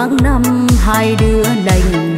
tháng năm hai đứa đành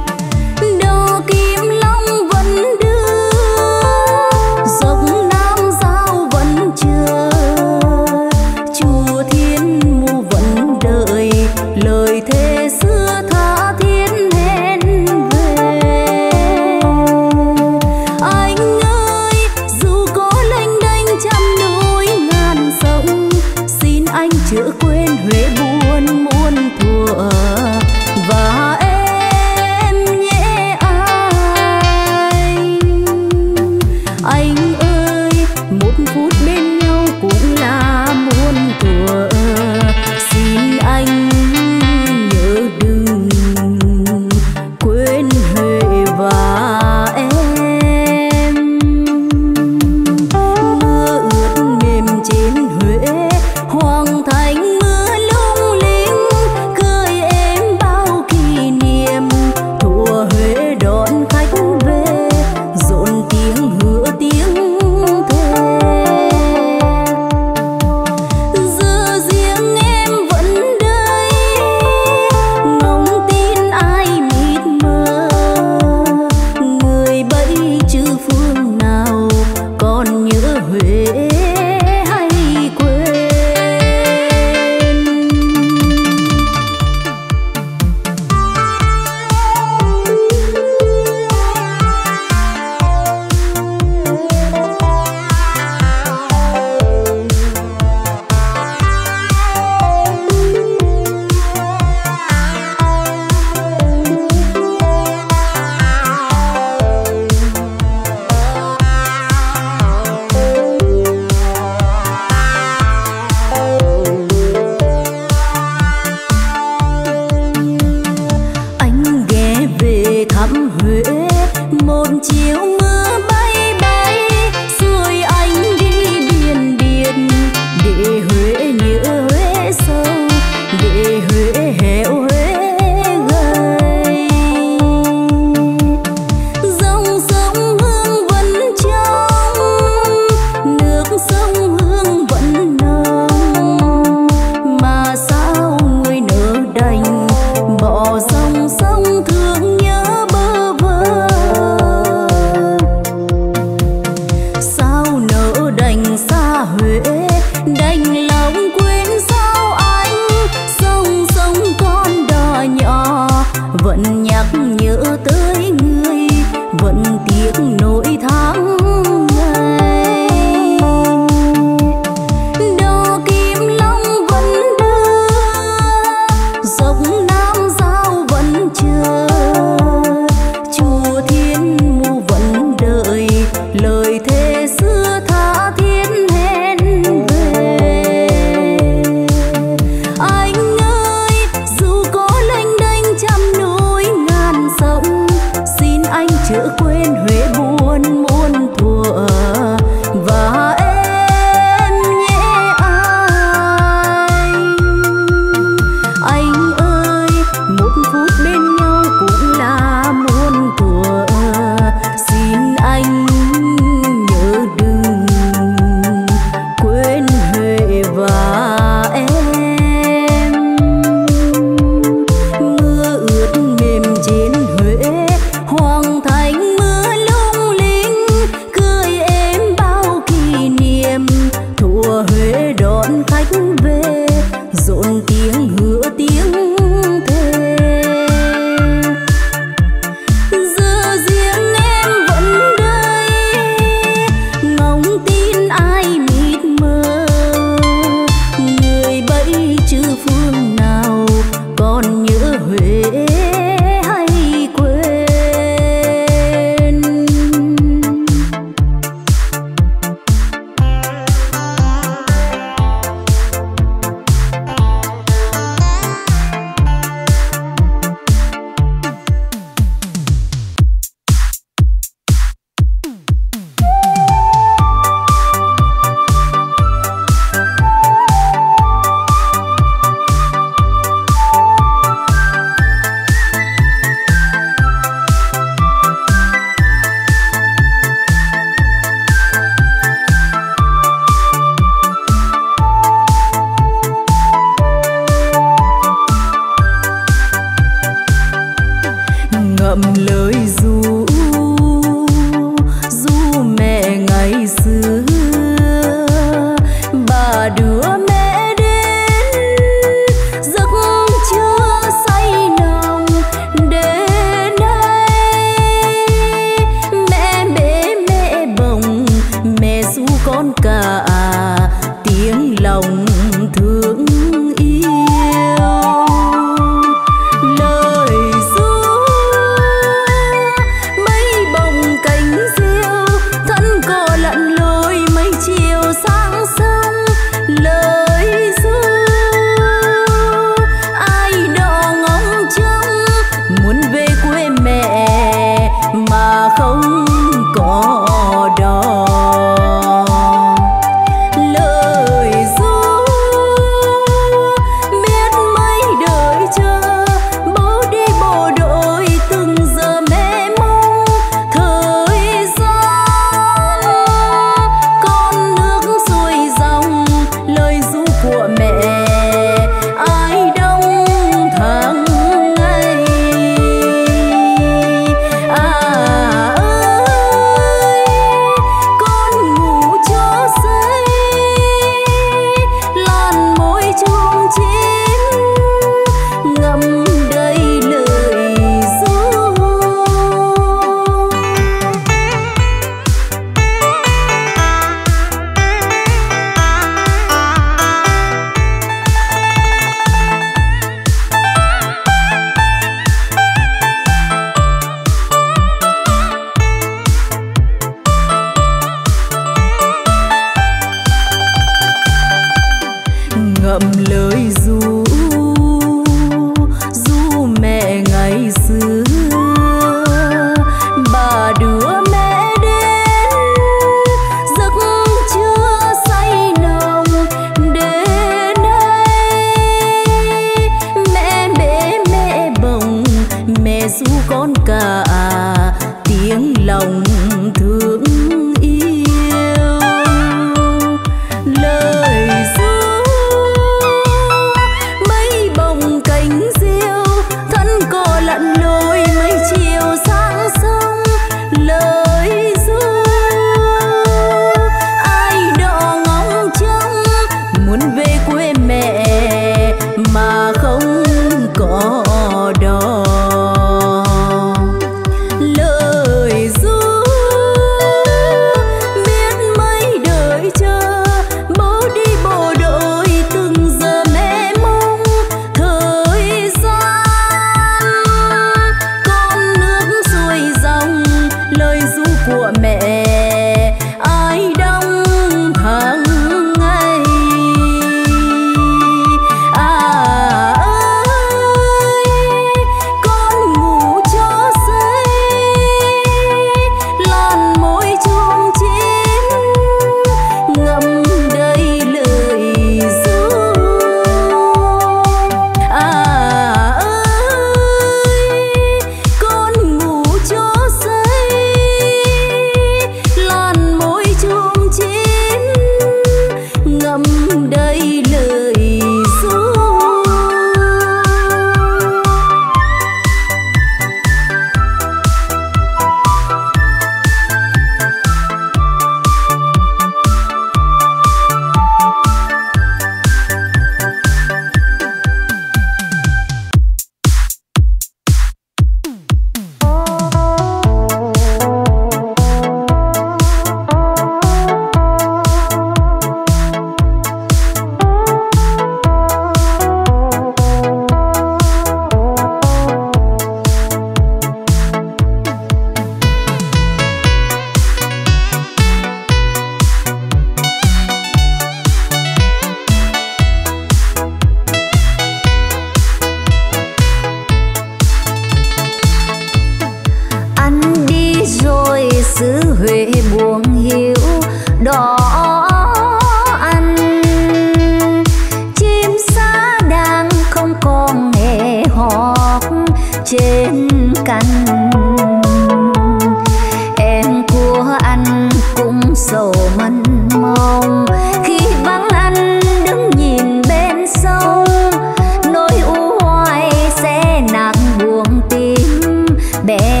네.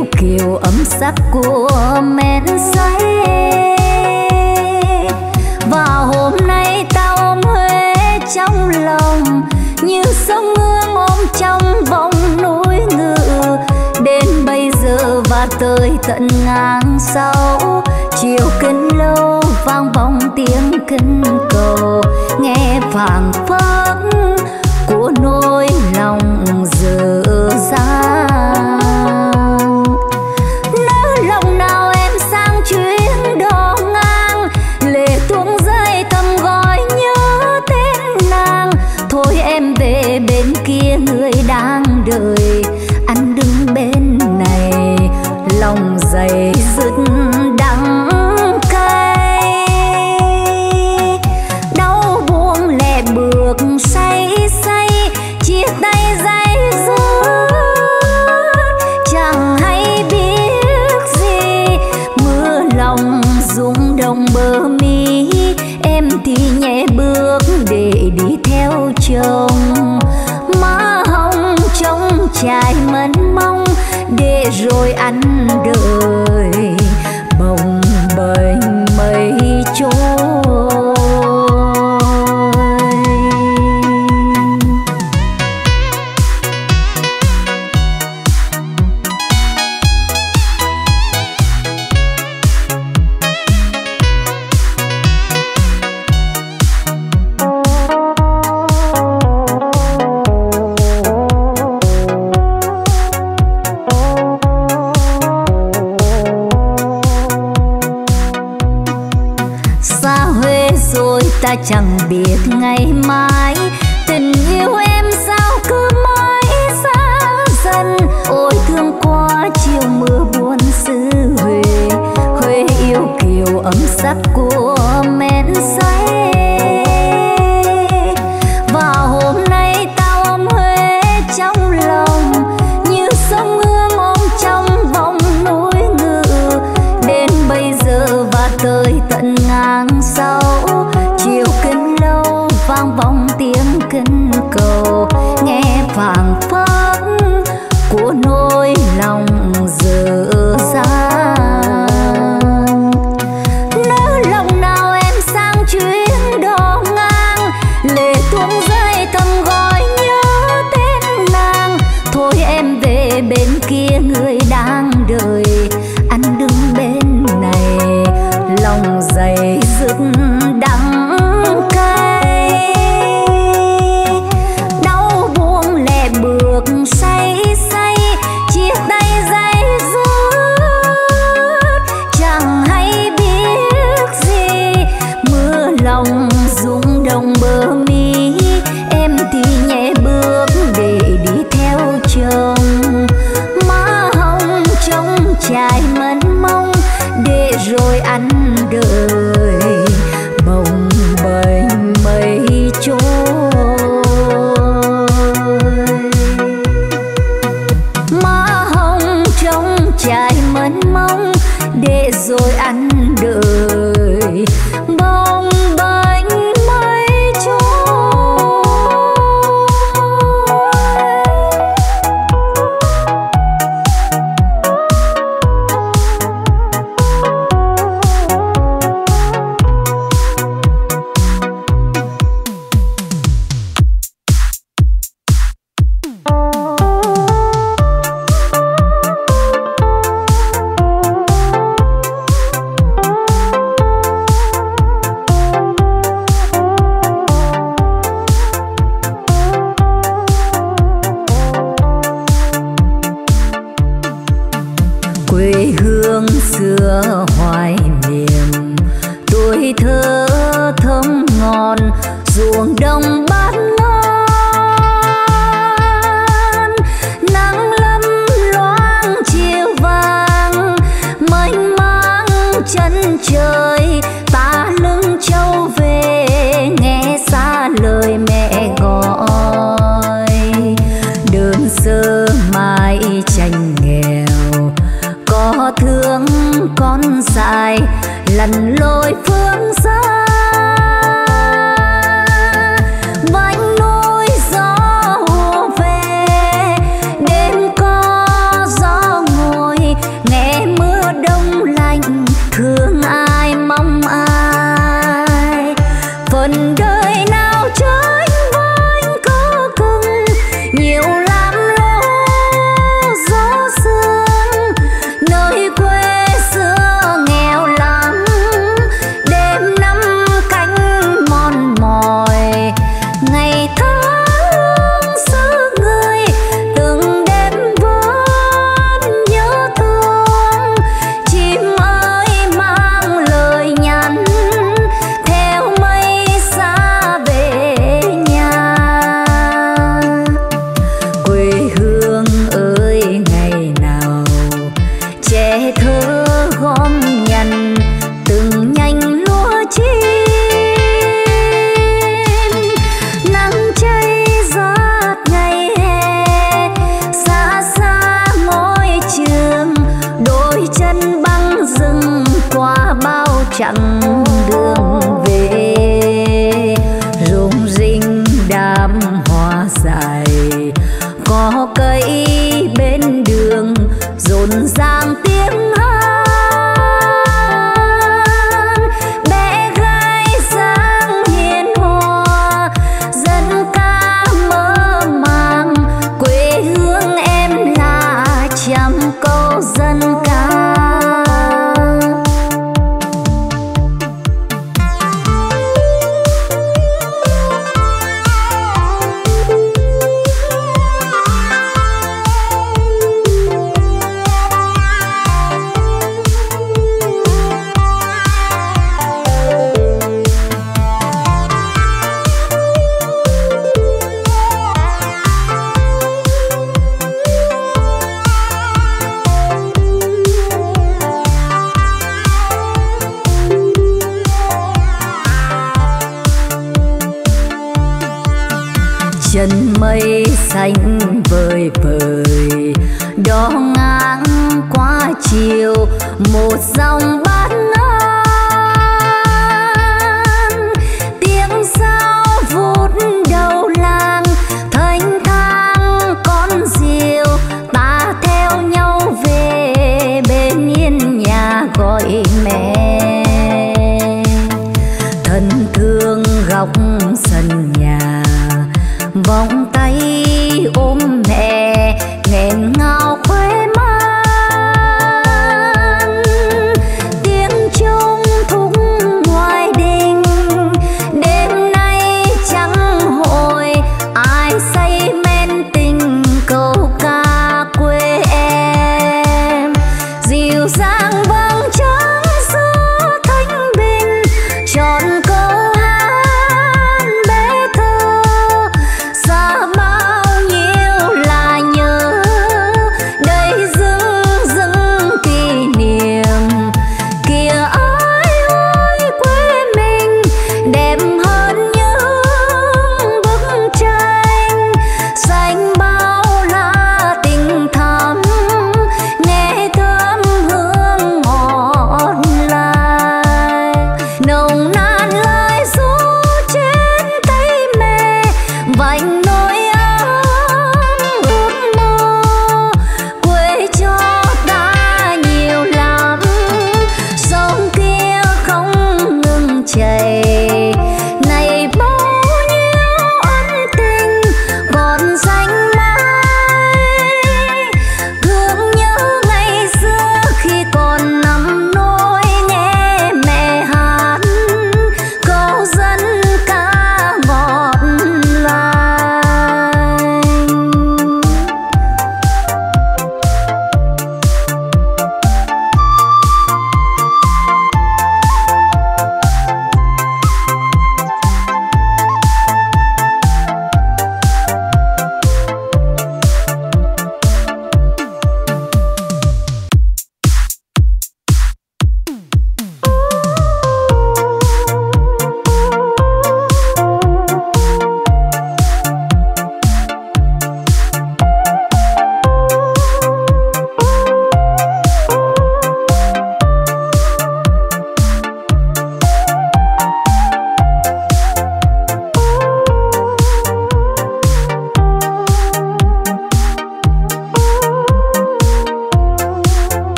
yêu kiều ấm sắc của men say. Và hôm nay ta ôm huế trong lòng, như sông hương ôm trong vòng núi ngự. Đến bây giờ và tới tận ngàn sau, chiều kinh lâu vang vọng tiếng kinh cầu. Nghe phảng phất của nỗi lòng giờ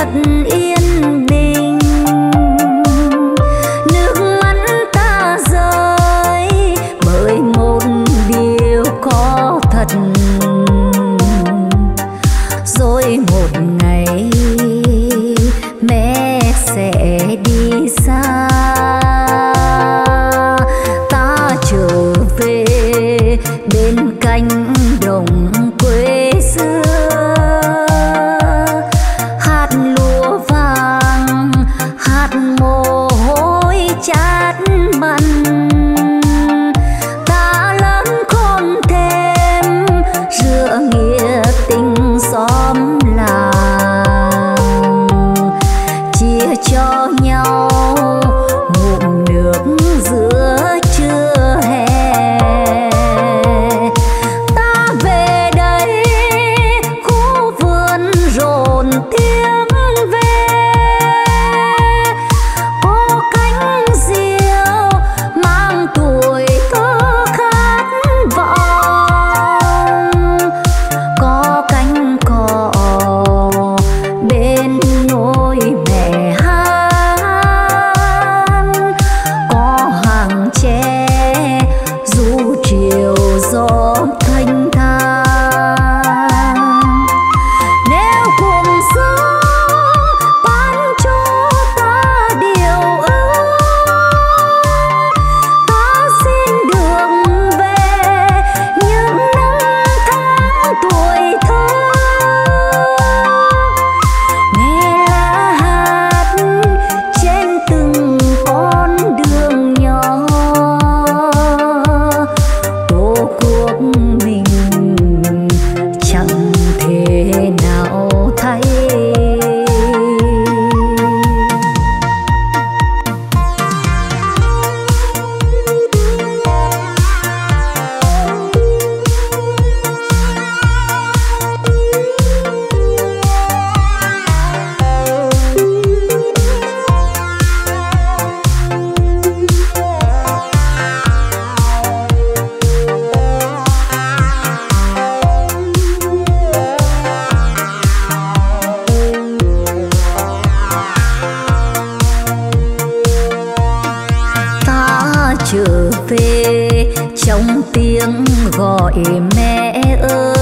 thật tiếng gọi mẹ ơi.